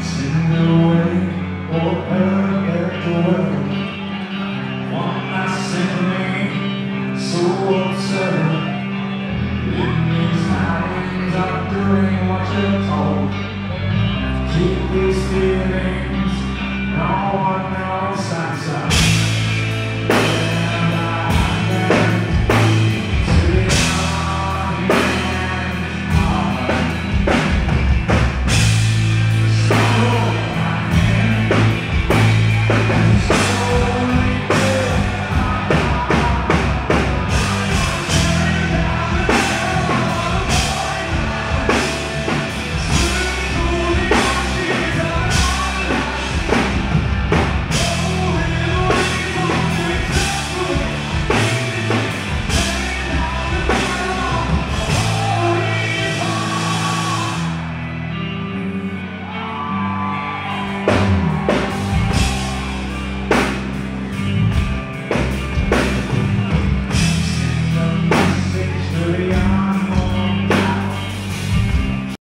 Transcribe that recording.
Sitting away for past that Keep these feelings